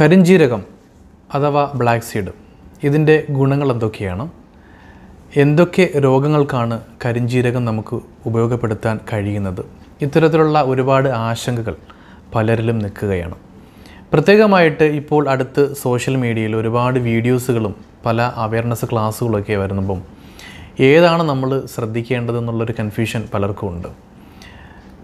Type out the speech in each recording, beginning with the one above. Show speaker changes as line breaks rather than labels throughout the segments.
കരിഞ്ജീരകം അഥവാ black seed ഇതിന്റെ ഗുണങ്ങൾ എന്തൊക്കെയാണ്? എന്തൊക്കെ രോഗങ്ങൾക്കാണ് കരിഞ്ജീരകം നമുക്ക് ഉപയോഗപ്പെടുത്താൻ കഴിയുന്നത്? ഇത്തരത്തിലുള്ള ഒരുപാട് ആശങ്കകൾ പലരിലും നിൽക്കുകയാണ്. പ്രത്യേകമായിട്ട് ഇപ്പോൾ അടുത്ത് സോഷ്യൽ മീഡിയയിൽ ഒരുപാട് വീഡിയോസുകളും പല അവയർനെസ് ക്ലാസ്സുകളൊക്കെ വരുമ്പം ഏതാണ് നമ്മൾ ശ്രദ്ധിക്കേണ്ടതെന്നുള്ളൊരു കൺഫ്യൂഷൻ പലർക്കും ഉണ്ട്.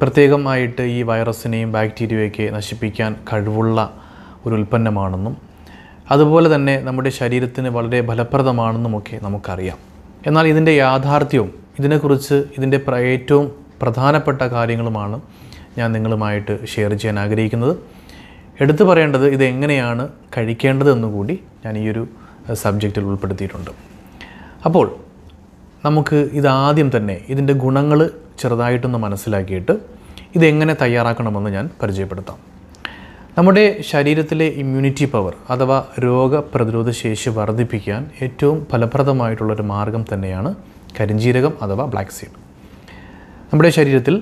പ്രത്യേകമായിട്ട് ഈ വൈറസിനെയും ബാക്ടീരിയയൊക്കെ നശിപ്പിക്കാൻ കഴിവുള്ള ഒരു ഉൽപ്പന്നമാണെന്നും അതുപോലെ തന്നെ നമ്മുടെ ശരീരത്തിന് വളരെ ഫലപ്രദമാണെന്നുമൊക്കെ നമുക്കറിയാം. എന്നാൽ ഇതിന്റെ യാഥാർത്ഥ്യവും ഇതിനെക്കുറിച്ച് ഇതിന്റെ ഏറ്റവും പ്രധാനപ്പെട്ട കാര്യങ്ങളുമാണ് ഞാൻ നിങ്ങളുമായിട്ട് ഷെയർ ചെയ്യാൻ ആഗ്രഹിക്കുന്നത്. എടുത്തു പറയേണ്ടത് ഇതെങ്ങനെയാണ് കഴിക്കേണ്ടതെന്ന് കൂടി ഞാൻ ഈ ഒരു സബ്ജക്റ്റിൽ ഉൾപ്പെടുത്തിയിട്ടുണ്ട്. അപ്പോൾ നമുക്ക് ഇതാദ്യം തന്നെ ഇതിന്റെ ഗുണങ്ങൾ ചെറുതായിട്ടൊന്ന് മനസ്സിലാക്കിയിട്ട് ഇതെങ്ങനെ തയ്യാറാക്കണമെന്ന് ഞാൻ പരിചയപ്പെടുത്താം. നമ്മുടെ ശരീരത്തിലെ ഇമ്മ്യൂണിറ്റി പവർ അഥവാ രോഗപ്രതിരോധ ശേഷി വർദ്ധിപ്പിക്കാൻ ഏറ്റവും ഫലപ്രദമായിട്ടുള്ളൊരു മാർഗം തന്നെയാണ് കരിഞ്ജീരകം അഥവാ ബ്ലാക്ക് സീഡ് നമ്മുടെ ശരീരത്തിൽ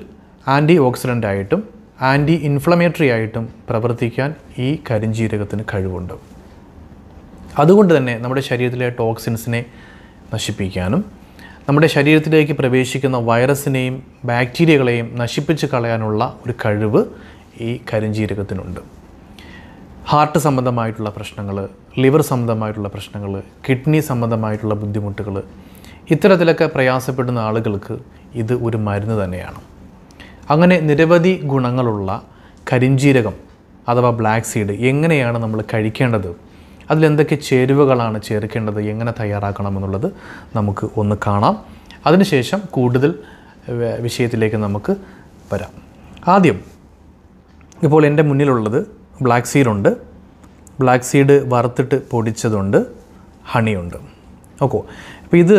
ആന്റി ഓക്സിഡന്റ് ആയിട്ടും ആന്റി ഇൻഫ്ലമേറ്ററി ആയിട്ടും പ്രവർത്തിക്കാൻ ഈ കരിഞ്ജീരകത്തിന് കഴിവുണ്ട്. അതുകൊണ്ട് തന്നെ നമ്മുടെ ശരീരത്തിലെ ടോക്സിൻസിനെ നശിപ്പിക്കാനും നമ്മുടെ ശരീരത്തിലേക്ക് പ്രവേശിക്കുന്ന വൈറസിനെയും ബാക്ടീരിയകളെയും നശിപ്പിച്ച് കളയാനുള്ള ഒരു കഴിവ് ഈ കരിഞ്ജീരകത്തിനുണ്ട് ഹാർട്ട് സംബന്ധമായിട്ടുള്ള പ്രശ്നങ്ങൾ ലിവർ സംബന്ധമായിട്ടുള്ള പ്രശ്നങ്ങൾ കിഡ്നി സംബന്ധമായിട്ടുള്ള ബുദ്ധിമുട്ടുകൾ ഇത്തരത്തിലൊക്കെ പ്രയാസപ്പെടുന്ന ആളുകൾക്ക് ഇത് ഒരു മരുന്ന് തന്നെയാണ്. അങ്ങനെ നിരവധി ഗുണങ്ങളുള്ള കരിഞ്ജീരകം അഥവാ ബ്ലാക്ക് സീഡ് എങ്ങനെയാണ് നമ്മൾ കഴിക്കേണ്ടത് അതിലെന്തൊക്കെ ചേരുവകളാണ് ചേർക്കേണ്ടത് എങ്ങനെ തയ്യാറാക്കണമെന്നുള്ളത് നമുക്ക് ഒന്ന് കാണാം. അതിനുശേഷം കൂടുതൽ വിഷയത്തിലേക്ക് നമുക്ക് വരാം. ആദ്യം ഇപ്പോൾ എന്റെ മുന്നിലുള്ളത് ബ്ലാക്ക് സീഡുണ്ട് ബ്ലാക്ക് സീഡ് വറുത്തിട്ട് പൊടിച്ചതുണ്ട്. ഹണിയുണ്ട് ഓക്കോ അപ്പോൾ ഇത്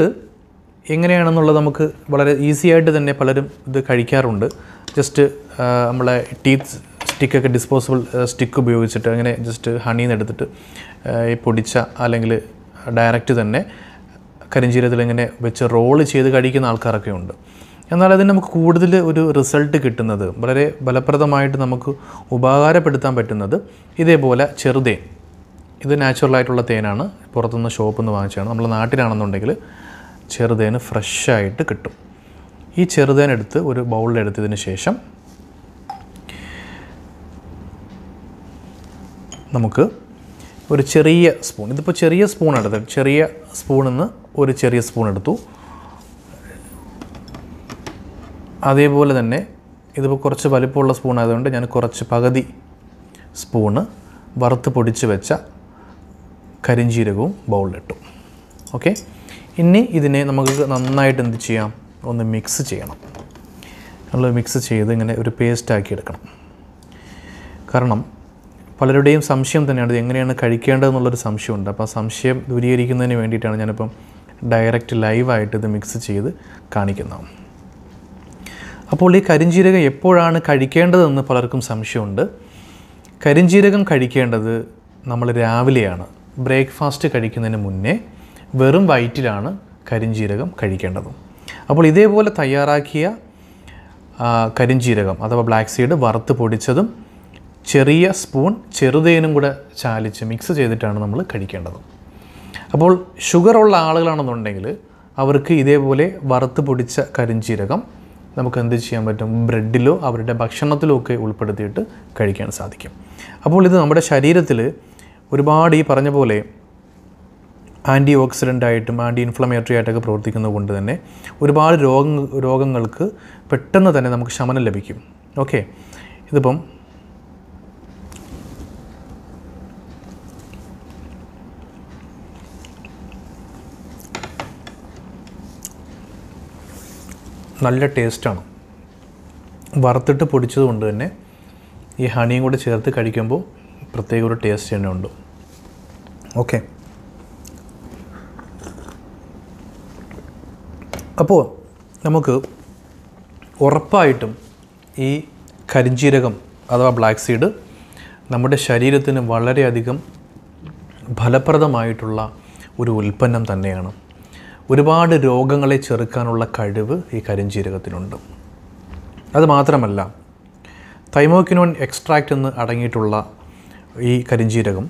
എങ്ങനെയാണെന്നുള്ളത് നമുക്ക് വളരെ ഈസി ആയിട്ട് തന്നെ പലരും ഇത് കഴിക്കാറുണ്ട്. ജസ്റ്റ് നമ്മളെ ടീത്ത് സ്റ്റിക്കൊക്കെ ഡിസ്പോസിബിൾ സ്റ്റിക്ക് ഉപയോഗിച്ചിട്ട് അങ്ങനെ ജസ്റ്റ് ഹണിയിൽ നിന്ന് എടുത്തിട്ട് ഈ പൊടിച്ച അല്ലെങ്കിൽ ഡയറക്റ്റ് തന്നെ കരിഞ്ചീരത്തിൽ ഇങ്ങനെ വെച്ച് റോൾ ചെയ്ത് കഴിക്കുന്ന ആൾക്കാരൊക്കെ ഉണ്ട്. എന്നാൽ അതിന് നമുക്ക് കൂടുതൽ ഒരു റിസൾട്ട് കിട്ടുന്നത് വളരെ ഫലപ്രദമായിട്ട് നമുക്ക് ഉപകാരപ്പെടുത്താൻ പറ്റുന്നത് ഇതേപോലെ ചെറുതേൻ. ഇത് നാച്ചുറലായിട്ടുള്ള തേനാണ്. പുറത്തുനിന്ന് ഷോപ്പിൽ നിന്ന് വാങ്ങിച്ചാണ് നമ്മൾ നാട്ടിലാണെന്നുണ്ടെങ്കിൽ ചെറുതേന് ഫ്രഷായിട്ട് കിട്ടും. ഈ ചെറുതേൻ എടുത്ത് ഒരു ബൗളിലെടുത്തതിന് ശേഷം നമുക്ക് ഒരു ചെറിയ സ്പൂൺ ഇതിപ്പോൾ ചെറിയ സ്പൂൺ എടുത്ത് ചെറിയ സ്പൂണിൽ നിന്ന് ഒരു ചെറിയ സ്പൂൺ എടുത്തു. അതേപോലെ തന്നെ ഇതിപ്പോൾ കുറച്ച് വലിപ്പമുള്ള സ്പൂൺ ആയതുകൊണ്ട് ഞാൻ കുറച്ച് പകുതി സ്പൂണ് വറുത്ത് പൊടിച്ച് വെച്ച കരിഞ്ജീരകവും ബൗളിലിട്ടു ഓക്കെ ഇനി ഇതിനെ നമുക്ക് നന്നായിട്ട് എന്ത് ചെയ്യാം? ഒന്ന് മിക്സ് ചെയ്യണം. നമ്മൾ മിക്സ് ചെയ്ത് ഇങ്ങനെ ഒരു പേസ്റ്റ് ആക്കി എടുക്കണം. കാരണം പലരുടെയും സംശയം തന്നെയാണ് ഇത് എങ്ങനെയാണ് കഴിക്കേണ്ടതെന്നുള്ളൊരു സംശയമുണ്ട്. അപ്പോൾ ആ സംശയം ദൂരീകരിക്കുന്നതിന് വേണ്ടിയിട്ടാണ് ഞാനിപ്പം ഡയറക്റ്റ് ലൈവായിട്ട് ഇത് മിക്സ് ചെയ്ത് കാണിക്കുന്നത്. അപ്പോൾ ഈ കരിഞ്ജീരകം എപ്പോഴാണ് കഴിക്കേണ്ടതെന്ന് പലർക്കും സംശയമുണ്ട്. കരിഞ്ജീരകം കഴിക്കേണ്ടത് നമ്മൾ രാവിലെയാണ്. ബ്രേക്ക്ഫാസ്റ്റ് കഴിക്കുന്നതിന് മുന്നേ വെറും വയറ്റിലാണ് കരിഞ്ജീരകം കഴിക്കേണ്ടത്. അപ്പോൾ ഇതേപോലെ തയ്യാറാക്കിയ കരിഞ്ജീരകം അഥവാ ബ്ലാക്ക് സീഡ് വറുത്ത് പൊടിച്ചതും ചെറിയ സ്പൂൺ ചെറുതേനും കൂടെ ചാലിച്ച് മിക്സ് ചെയ്തിട്ടാണ് നമ്മൾ കഴിക്കേണ്ടത്. അപ്പോൾ ഷുഗറുള്ള ആളുകളാണെന്നുണ്ടെങ്കിൽ അവർക്ക് ഇതേപോലെ വറുത്ത് പൊടിച്ച കരിഞ്ജീരകം നമുക്ക് എന്ത് ചെയ്യാൻ പറ്റും? ബ്രെഡിലോ അവരുടെ ഭക്ഷണത്തിലോ ഒക്കെ ഉൾപ്പെടുത്തിയിട്ട് കഴിക്കാൻ സാധിക്കും. അപ്പോൾ ഇത് നമ്മുടെ ശരീരത്തിൽ ഒരുപാട് ഈ പറഞ്ഞ പോലെ ആന്റി ഓക്സിഡന്റ് ആയിട്ടും ആന്റി ഇൻഫ്ലമേറ്ററി ആയിട്ടൊക്കെ പ്രവർത്തിക്കുന്നത് കൊണ്ട് തന്നെ ഒരുപാട് രോഗ രോഗങ്ങൾക്ക് പെട്ടെന്ന് തന്നെ നമുക്ക് ശമനം ലഭിക്കും. ഓക്കെ? ഇതിപ്പം നല്ല ടേസ്റ്റാണ്. വറുത്തിട്ട് പൊടിച്ചത് കൊണ്ട് തന്നെ ഈ ഹണിയും കൂടെ ചേർത്ത് കഴിക്കുമ്പോൾ പ്രത്യേക ഒരു ടേസ്റ്റ് തന്നെ ഉണ്ട്. ഓക്കെ അപ്പോൾ നമുക്ക് ഉറപ്പായിട്ടും ഈ കരിഞ്ജീരകം അഥവാ ബ്ലാക്ക് സീഡ് നമ്മുടെ ശരീരത്തിന് വളരെയധികം ഫലപ്രദമായിട്ടുള്ള ഒരു ഉൽപ്പന്നം തന്നെയാണ്. ഒരുപാട് രോഗങ്ങളെ ചെറുക്കാനുള്ള കഴിവ് ഈ കരിഞ്ജീരകത്തിനുണ്ട് അത് മാത്രമല്ല തൈമോക്കിനോൺ എക്സ്ട്രാക്റ്റ് എന്ന് അടങ്ങിയിട്ടുള്ള ഈ കരിഞ്ജീരകം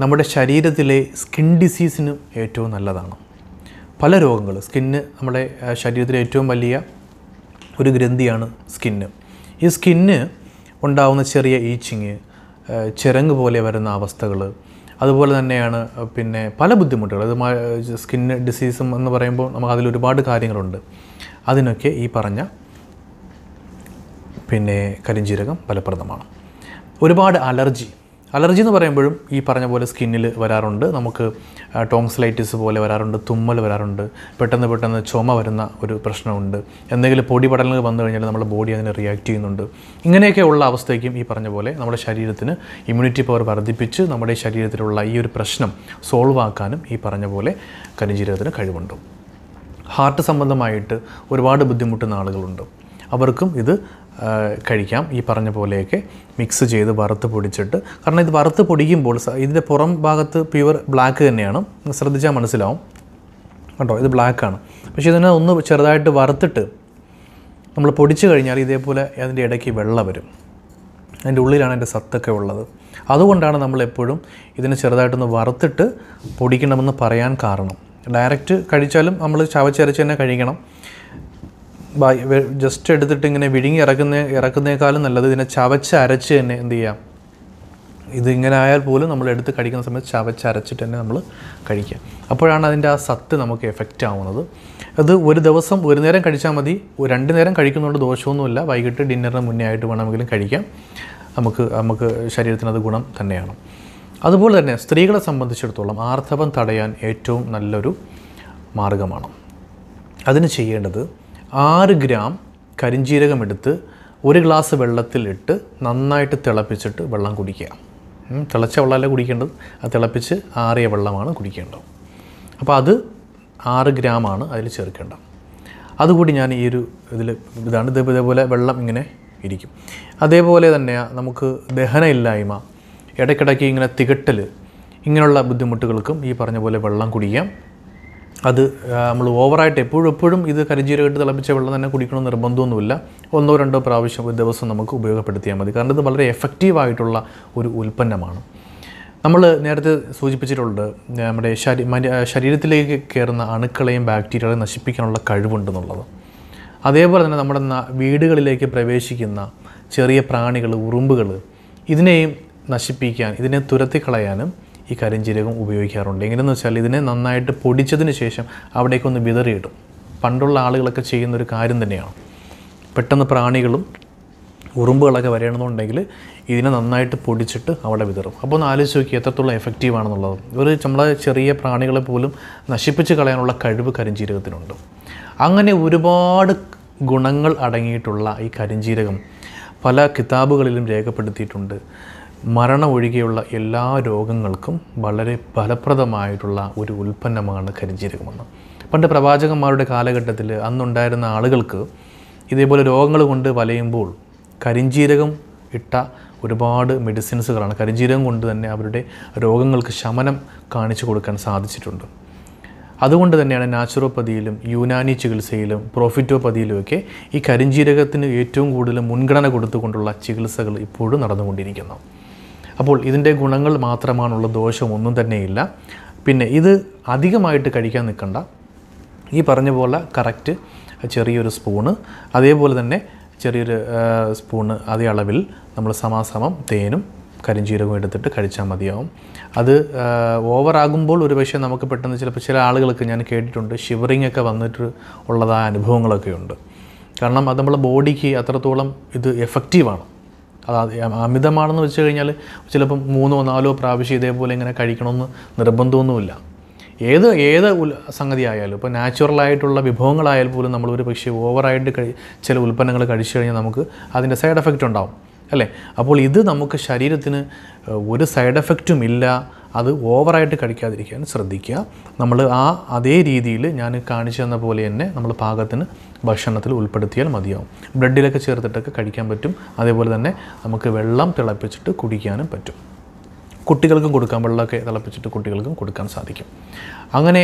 നമ്മുടെ ശരീരത്തിലെ സ്കിൻ ഡിസീസിനും ഏറ്റവും നല്ലതാണ്. പല രോഗങ്ങൾ സ്കിന്ന് നമ്മുടെ ശരീരത്തിലെ ഏറ്റവും വലിയ ഒരു ഗ്രന്ഥിയാണ് സ്കിന്ന്. ഈ സ്കിന്ന് ഉണ്ടാവുന്ന ചെറിയ ഈച്ചിങ് ചിരങ്ങ് പോലെ വരുന്ന അവസ്ഥകൾ അതുപോലെ തന്നെയാണ് പിന്നെ പല ബുദ്ധിമുട്ടുകൾ. അത് സ്കിന്ന് ഡിസീസും എന്ന് പറയുമ്പോൾ നമുക്ക് അതിൽ ഒരുപാട് കാര്യങ്ങളുണ്ട്. അതിനൊക്കെ ഈ പറഞ്ഞ പിന്നെ കരിഞ്ചീരകം ഫലപ്രദമാണ്. ഒരുപാട് അലർജി അലർജി എന്ന് പറയുമ്പോഴും ഈ പറഞ്ഞ പോലെ സ്കിന്നിൽ വരാറുണ്ട്. നമുക്ക് ടോങ്സ്ലൈറ്റിസ് പോലെ വരാറുണ്ട് തുമ്മൽ വരാറുണ്ട് പെട്ടെന്ന് പെട്ടെന്ന് ചുമ വരുന്ന ഒരു പ്രശ്നമുണ്ട്. എന്തെങ്കിലും പൊടി പടലങ്ങൾ വന്നു കഴിഞ്ഞാൽ നമ്മുടെ ബോഡി അതിനെ റിയാക്ട് ചെയ്യുന്നുണ്ട്. ഇങ്ങനെയൊക്കെ ഉള്ള അവസ്ഥയ്ക്കും ഈ പറഞ്ഞ പോലെ നമ്മുടെ ശരീരത്തിന് ഇമ്മ്യൂണിറ്റി പവർ വർദ്ധിപ്പിച്ച് നമ്മുടെ ശരീരത്തിലുള്ള ഈ ഒരു പ്രശ്നം സോൾവ് ആക്കാനും ഈ പറഞ്ഞ പോലെ കരിഞ്ജീരകത്തിന് കഴിവുണ്ട്. ഹാർട്ട് സംബന്ധമായിട്ട് ഒരുപാട് ബുദ്ധിമുട്ടുന്ന ആളുകളുണ്ട്. അവർക്കും ഇത് കഴിക്കാം. ഈ പറഞ്ഞ പോലെയൊക്കെ മിക്സ് ചെയ്ത് വറുത്ത് പൊടിച്ചിട്ട്. കാരണം ഇത് വറുത്ത് പൊടിക്കുമ്പോൾ ഇതിന്റെ പുറം ഭാഗത്ത് പ്യുവർ ബ്ലാക്ക് തന്നെയാണ്. ശ്രദ്ധിച്ചാൽ മനസ്സിലാവും. കണ്ടോ? ഇത് ബ്ലാക്കാണ് പക്ഷേ ഇതിനെ ഒന്ന് ചെറുതായിട്ട് വറുത്തിട്ട് നമ്മൾ പൊടിച്ചു കഴിഞ്ഞാൽ ഇതേപോലെ അതിന്റെ ഇടയ്ക്ക് വെള്ളം വരും. അതിന്റെ ഉള്ളിലാണ് അതിന്റെ സത്തൊക്കെ ഉള്ളത്. അതുകൊണ്ടാണ് നമ്മൾ എപ്പോഴും ഇതിനെ ചെറുതായിട്ടൊന്ന് വറുത്തിട്ട് പൊടിക്കണമെന്ന് പറയാൻ കാരണം. ഡയറക്റ്റ് കഴിച്ചാലും നമ്മൾ ചവച്ചരച്ച് തന്നെ കഴിക്കണം. ജസ്റ്റ് എടുത്തിട്ട് ഇങ്ങനെ വിഴുങ്ങി ഇറക്കുന്ന ഇറക്കുന്നേക്കാളും നല്ലത് ഇതിനെ ചവച്ച് അരച്ച് തന്നെ എന്ത് ചെയ്യാം. ഇതിങ്ങനെ ആയാൽ പോലും നമ്മൾ എടുത്ത് കഴിക്കുന്ന സമയത്ത് ചവച്ച് അരച്ചിട്ട് തന്നെ നമ്മൾ കഴിക്കുക അപ്പോഴാണ് അതിന്റെ ആ സത്ത് നമുക്ക് എഫക്റ്റ് ആവുന്നത്. അത് ഒരു ദിവസം ഒരു നേരം കഴിച്ചാൽ മതി. രണ്ട് നേരം കഴിക്കുന്നതുകൊണ്ട് ദോഷമൊന്നുമില്ല. വൈകിട്ട് ഡിന്നറിന് മുന്നേ ആയിട്ട് വേണമെങ്കിലും കഴിക്കാം. നമുക്ക് നമുക്ക് ശരീരത്തിന് അത് ഗുണം തന്നെയാണ്. അതുപോലെ തന്നെ സ്ത്രീകളെ സംബന്ധിച്ചിടത്തോളം ആർത്തവം തടയാൻ ഏറ്റവും നല്ലൊരു മാർഗമാണ്. അതിന് ചെയ്യേണ്ടത് ആറ് ഗ്രാം കരിഞ്ജീരകം എടുത്ത് ഒരു ഗ്ലാസ് വെള്ളത്തിലിട്ട് നന്നായിട്ട് തിളപ്പിച്ചിട്ട് വെള്ളം കുടിക്കുക. തിളച്ച വെള്ളമല്ല കുടിക്കേണ്ടത്. അത് തിളപ്പിച്ച് ആറിയ വെള്ളമാണ് കുടിക്കേണ്ടത്. അപ്പോൾ അത് ആറ് ഗ്രാമാണ് അതിൽ ചേർക്കേണ്ടത്. അതുകൂടി ഞാൻ ഈ ഒരു ഇതിൽ ഇതാണ്. ഇത് ഇതേപോലെ വെള്ളം ഇങ്ങനെ ഇരിക്കും. അതേപോലെ തന്നെ നമുക്ക് ദഹനമില്ലായ്മ ഇടയ്ക്കിടയ്ക്ക് ഇങ്ങനെ തികട്ടൽ ഇങ്ങനെയുള്ള ബുദ്ധിമുട്ടുകൾക്കും ഈ പറഞ്ഞ പോലെ വെള്ളം കുടിക്കാം. അത് നമ്മൾ ഓവറായിട്ട് എപ്പോഴും എപ്പോഴും ഇത് കരിഞ്ചീരകട്ട് തിളപ്പിച്ച വെള്ളം തന്നെ കുടിക്കണമെന്ന് നിർബന്ധമൊന്നുമില്ല. ഒന്നോ രണ്ടോ പ്രാവശ്യം ഒരു ദിവസം നമുക്ക് ഉപയോഗപ്പെടുത്തിയാൽ മതി. കാരണം ഇത് വളരെ എഫക്റ്റീവായിട്ടുള്ള ഒരു ഉൽപ്പന്നമാണ്. നമ്മൾ നേരത്തെ സൂചിപ്പിച്ചിട്ടുള്ളത് നമ്മുടെ ശരീ ശരീരത്തിലേക്ക് കയറുന്ന അണുക്കളെയും ബാക്ടീരിയകളെയും നശിപ്പിക്കാനുള്ള കഴിവുണ്ടെന്നുള്ളത്. അതേപോലെ തന്നെ നമ്മുടെ വീടുകളിലേക്ക് പ്രവേശിക്കുന്ന ചെറിയ പ്രാണികൾ ഉറുമ്പുകൾ ഇതിനെയും നശിപ്പിക്കാൻ ഇതിനെ തുരത്തിക്കളയാനും ഈ കരിഞ്ജീരകം ഉപയോഗിക്കാറുണ്ട്. എങ്ങനെയെന്ന് വെച്ചാൽ ഇതിനെ നന്നായിട്ട് പൊടിച്ചതിന് ശേഷം അവിടേക്കൊന്ന് വിതറിയിടും. പണ്ടുള്ള ആളുകളൊക്കെ ചെയ്യുന്ന ഒരു കാര്യം തന്നെയാണ്. പെട്ടെന്ന് പ്രാണികളും ഉറുമ്പുകളൊക്കെ വരണമെന്നുണ്ടെങ്കിൽ ഇതിനെ നന്നായിട്ട് പൊടിച്ചിട്ട് അവിടെ വിതറും. അപ്പോൾ ഒന്ന് ആലോചിച്ച് നോക്കി എത്രത്തോളം എഫക്റ്റീവ് ആണെന്നുള്ളത്. ഒരു നമ്മളെ ചെറിയ പ്രാണികളെ പോലും നശിപ്പിച്ച് കളയാനുള്ള കഴിവ് കരിഞ്ജീരകത്തിനുണ്ട് അങ്ങനെ ഒരുപാട് ഗുണങ്ങൾ അടങ്ങിയിട്ടുള്ള ഈ കരിഞ്ജീരകം പല കിതാബുകളിലും രേഖപ്പെടുത്തിയിട്ടുണ്ട്. മരണം ഒഴികെയുള്ള എല്ലാ രോഗങ്ങൾക്കും വളരെ ഫലപ്രദമായിട്ടുള്ള ഒരു ഉൽപ്പന്നമാണ് കരിഞ്ജീരകമെന്ന് പണ്ട് പ്രവാചകന്മാരുടെ കാലഘട്ടത്തിൽ അന്നുണ്ടായിരുന്ന ആളുകൾക്ക് ഇതേപോലെ രോഗങ്ങൾ കൊണ്ട് വലയുമ്പോൾ കരിഞ്ജീരകം ഇട്ട ഒരുപാട് മെഡിസിൻസുകളാണ് കരിഞ്ജീരകം കൊണ്ട് തന്നെ അവരുടെ രോഗങ്ങൾക്ക് ശമനം കാണിച്ചു കൊടുക്കാൻ സാധിച്ചിട്ടുണ്ട്. അതുകൊണ്ട് തന്നെയാണ് നാച്ചുറോപ്പതിയിലും യുനാനി ചികിത്സയിലും പ്രോഫിറ്റോപ്പതിയിലുമൊക്കെ ഈ കരിഞ്ജീരകത്തിന് ഏറ്റവും കൂടുതൽ മുൻഗണന കൊടുത്തുകൊണ്ടുള്ള ചികിത്സകൾ ഇപ്പോഴും നടന്നുകൊണ്ടിരിക്കുന്നു. അപ്പോൾ ഇതിന്റെ ഗുണങ്ങൾ മാത്രമാണുള്ള ദോഷമൊന്നും തന്നെയില്ല. പിന്നെ ഇത് അധികമായിട്ട് കഴിക്കാൻ നിൽക്കണ്ട. ഈ പറഞ്ഞ പോലെ കറക്റ്റ് ചെറിയൊരു സ്പൂണ് അതേപോലെ തന്നെ ചെറിയൊരു സ്പൂണ് അതേ അളവിൽ നമ്മൾ സമാസമം തേനും കരിഞ്ചീരകവും എടുത്തിട്ട് കഴിച്ചാൽ മതിയാവും. അത് ഓവറാകുമ്പോൾ ഒരു പക്ഷേ നമുക്ക് പെട്ടെന്ന് ചിലപ്പോൾ ചില ആളുകൾക്ക് ഞാൻ കേട്ടിട്ടുണ്ട് ഷിവറിങ് ഒക്കെ വന്നിട്ട് ഉള്ളതായ അനുഭവങ്ങളൊക്കെ ഉണ്ട് കാരണം അത് നമ്മുടെ ബോഡിക്ക് അത്രത്തോളം ഇത് എഫക്റ്റീവാണ് അത് അമിതമാണെന്ന് വെച്ച് കഴിഞ്ഞാൽ ചിലപ്പം മൂന്നോ നാലോ പ്രാവശ്യം ഇതേപോലെ ഇങ്ങനെ കഴിക്കണമെന്ന് നിർബന്ധമൊന്നുമില്ല. ഏത് ഏത് സംഗതി ആയാലും ഇപ്പോൾ നാച്ചുറലായിട്ടുള്ള വിഭവങ്ങളായാൽ പോലും നമ്മൾ ഒരു പക്ഷേ ഓവറായിട്ട് കഴി ചില ഉൽപ്പന്നങ്ങൾ കഴിച്ചു കഴിഞ്ഞാൽ നമുക്ക് അതിന്റെ സൈഡ് എഫക്റ്റ് ഉണ്ടാവും. അല്ലേ? അപ്പോൾ ഇത് നമുക്ക് ശരീരത്തിന് ഒരു സൈഡ് എഫക്റ്റും ഇല്ല. അത് ഓവറായിട്ട് കഴിക്കാതിരിക്കാൻ ശ്രദ്ധിക്കുക. നമ്മൾ ആ അതേ രീതിയിൽ ഞാൻ കാണിച്ചു തന്ന പോലെ തന്നെ നമ്മൾ പാകത്തിന് ഭക്ഷണത്തിൽ ഉൾപ്പെടുത്തിയാൽ മതിയാവും. ബ്രെഡിലൊക്കെ ചേർത്തിട്ടൊക്കെ കഴിക്കാൻ പറ്റും. അതേപോലെ തന്നെ നമുക്ക് വെള്ളം തിളപ്പിച്ചിട്ട് കുടിക്കാനും പറ്റും. കുട്ടികൾക്കും കൊടുക്കാം. വെള്ളമൊക്കെ തിളപ്പിച്ചിട്ട് കുട്ടികൾക്കും കൊടുക്കാൻ സാധിക്കും. അങ്ങനെ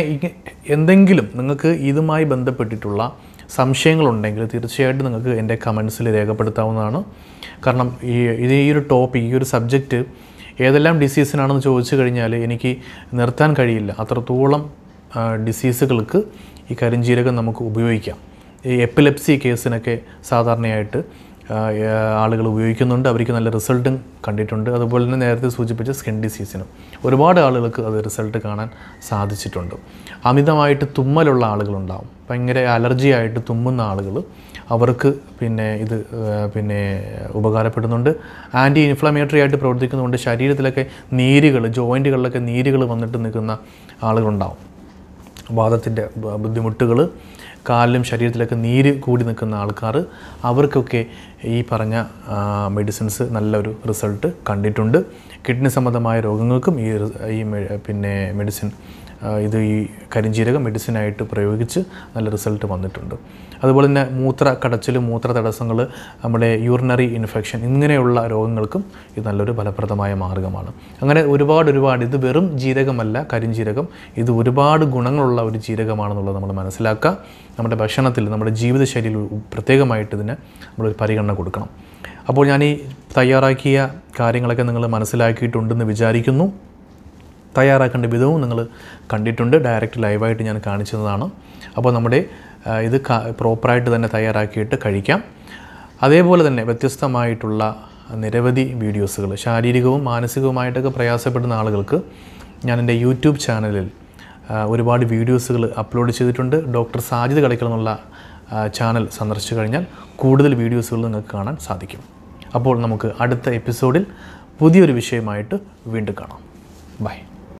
എന്തെങ്കിലും നിങ്ങൾക്ക് ഇതുമായി ബന്ധപ്പെട്ടിട്ടുള്ള സംശയങ്ങളുണ്ടെങ്കിൽ തീർച്ചയായിട്ടും നിങ്ങൾക്ക് എന്റെ കമൻസിൽ രേഖപ്പെടുത്താവുന്നതാണ്. കാരണം ഈ ഇത് ഈ ഒരു ടോപ്പിക് ഈ ഒരു സബ്ജക്റ്റ് ഏതെല്ലാം ഡിസീസിനാണെന്ന് ചോദിച്ചു കഴിഞ്ഞാൽ എനിക്ക് നിർത്താൻ കഴിയില്ല. അത്രത്തോളം ഡിസീസുകൾക്ക് ഈ കരിഞ്ജീരകം നമുക്ക് ഉപയോഗിക്കാം. ഈ എപ്പിലെപ്സി കേസിനൊക്കെ സാധാരണയായിട്ട് ആളുകൾ ഉപയോഗിക്കുന്നുണ്ട്. അവർക്ക് നല്ല റിസൾട്ടും കണ്ടിട്ടുണ്ട്. അതുപോലെ തന്നെ നേരത്തെ സൂചിപ്പിച്ച സ്കിൻ ഡിസീസിനും ഒരുപാട് ആളുകൾക്ക് അത് റിസൾട്ട് കാണാൻ സാധിച്ചിട്ടുണ്ട്. അമിതമായിട്ട് തുമ്മലുള്ള ആളുകളുണ്ടാവും. ഭയങ്കര അലർജി ആയിട്ട് തുമ്മുന്ന ആളുകൾ അവർക്ക് പിന്നെ ഇത് പിന്നെ ഉപകാരപ്പെടുന്നുണ്ട്. ആന്റി ഇൻഫ്ലമേറ്ററി ആയിട്ട് പ്രവർത്തിക്കുന്നതുകൊണ്ട് ശരീരത്തിലൊക്കെ നീരുകൾ ജോയിന്റുകളിലൊക്കെ നീരുകൾ വന്നിട്ട് നിൽക്കുന്ന ആളുകളുണ്ടാവും. വാദത്തിന്റെ ബുദ്ധിമുട്ടുകൾ കാലിലും ശരീരത്തിലൊക്കെ നീര് കൂടി നിൽക്കുന്ന ആൾക്കാർ അവർക്കൊക്കെ ഈ പറഞ്ഞ മെഡിസിൻസ് നല്ലൊരു റിസൾട്ട് കണ്ടിട്ടുണ്ട്. കിഡ്നി സംബന്ധമായ രോഗങ്ങൾക്കും ഈ ഈ പിന്നെ മെഡിസിൻ ഇത് ഈ കരിഞ്ജീരകം മെഡിസിനായിട്ട് പ്രയോഗിച്ച് നല്ല റിസൾട്ട് വന്നിട്ടുണ്ട്. അതുപോലെ തന്നെ മൂത്ര കടച്ചിൽ മൂത്ര തടസ്സങ്ങൾ നമ്മുടെ യൂറിനറി ഇൻഫെക്ഷൻ ഇങ്ങനെയുള്ള രോഗങ്ങൾക്കും ഇത് നല്ലൊരു ഫലപ്രദമായ മാർഗമാണ് അങ്ങനെ ഒരുപാട് ഒരുപാട് ഇത് വെറും ജീരകമല്ല കരിഞ്ജീരകം ഇത് ഒരുപാട് ഗുണങ്ങളുള്ള ഒരു ജീരകമാണെന്നുള്ളത് നമ്മൾ മനസ്സിലാക്കുക. നമ്മുടെ ഭക്ഷണത്തിൽ നമ്മുടെ ജീവിതശൈലിയിൽ പ്രത്യേകമായിട്ട് ഇതിന് നമ്മളൊരു പരിഗണന കൊടുക്കണം. അപ്പോൾ ഞാൻ ഈ തയ്യാറാക്കിയ കാര്യങ്ങളൊക്കെ നിങ്ങൾ മനസ്സിലാക്കിയിട്ടുണ്ടെന്ന് വിചാരിക്കുന്നു. തയ്യാറാക്കേണ്ട വിധവും നിങ്ങൾ കണ്ടിട്ടുണ്ട്. ഡയറക്റ്റ് ലൈവായിട്ട് ഞാൻ കാണിച്ചതാണ്. അപ്പോൾ നമ്മുടെ ഇത് പ്രോപ്പറായിട്ട് തന്നെ തയ്യാറാക്കിയിട്ട് കഴിക്കാം. അതേപോലെ തന്നെ വ്യത്യസ്തമായിട്ടുള്ള നിരവധി വീഡിയോസുകൾ ശാരീരികവും മാനസികവുമായിട്ടൊക്കെ പ്രയാസപ്പെടുന്ന ആളുകൾക്ക് ഞാൻ എന്റെ യൂട്യൂബ് ചാനലിൽ ഒരുപാട് വീഡിയോസുകൾ അപ്ലോഡ് ചെയ്തിട്ടുണ്ട്. ഡോക്ടർ സാജിദ് കളിക്കൽ എന്നുള്ള ചാനൽ സന്ദർശിച്ചു കഴിഞ്ഞാൽ കൂടുതൽ വീഡിയോസുകൾ നിങ്ങൾക്ക് കാണാൻ സാധിക്കും. അപ്പോൾ നമുക്ക് അടുത്ത എപ്പിസോഡിൽ പുതിയൊരു വിഷയമായിട്ട് വീണ്ടും കാണാം. ബൈ